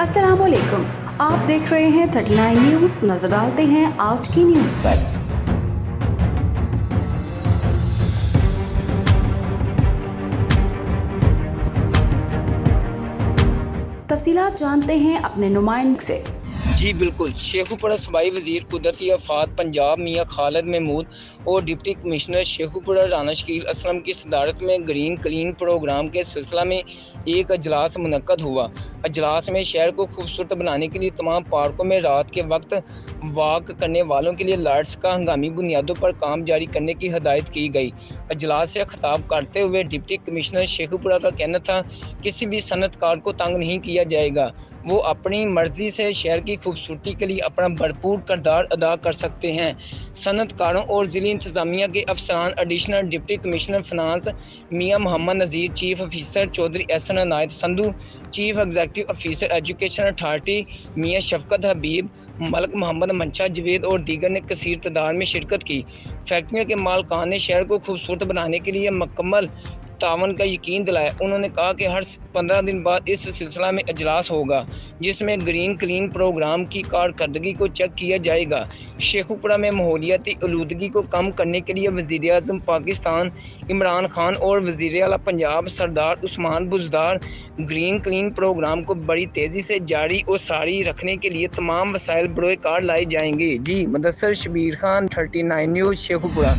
अस्सलाम वालेकुम आप देख रहे हैं 39 न्यूज़। नज़र डालते हैं आज की न्यूज़ पर। तफसीलात जानते हैं अपने नुमाइंद से। जी बिल्कुल। शेखुपुरा सूबाई वज़ीर कुदरती आफात पंजाब मियाँ खालिद महमूद और डिप्टी कमिश्नर शेखुपुरा राना शकील असलम की सदारत में ग्रीन क्लीन प्रोग्राम के सिलसिला में एक अजलास मनद हुआ। अजलास में शहर को खूबसूरत बनाने के लिए तमाम पार्कों में रात के वक्त वाक करने वालों के लिए लाइट्स का हंगामी बुनियादों पर काम जारी करने की हदायत की गई। अजलास से खिताब करते हुए डिप्टी कमिश्नर शेखुपुरा का कहना था, किसी भी सनतकार को तंग नहीं किया जाएगा। वो अपनी मर्ज़ी से शहर की खूबसूरती के लिए अपना भरपूर करदार अदा कर सकते हैं। सनतकारों और ज़िली इंतज़ामिया के अफसरान additional deputy commissioner finance Mian Mohammad Nazir chief officer Chaudhry Ehsan Inayat Sandhu chief executive officer education authority Mian Shafqat Habib, Malak Mohammad मंशा जवेद और दीगर ने कसीर तदाद में शिरकत की। फैक्ट्रियों के मालकान ने शहर को खूबसूरत बनाने के लिए मकम्मल तावन का यकीन दिलाया। उन्होंने कहा कि हर पंद्रह दिन बाद इस सिलसिला में अजलास होगा, जिसमें ग्रीन क्लीन प्रोग्राम की कारकर्दगी को चेक किया जाएगा। शेखुपुरा में माहौलियाती आलूदगी को कम करने के लिए वज़ीर अजम पाकिस्तान, इमरान खान और वज़ीर अला Punjab Sardar Usman Buzdar green clean programme को बड़ी तेज़ी से जारी और सारी रखने के लिए तमाम वसाइल बरोकार लाए जाएँगे। जी Mudassar Shabbir Khan, thirty nine news, Sheikhupura.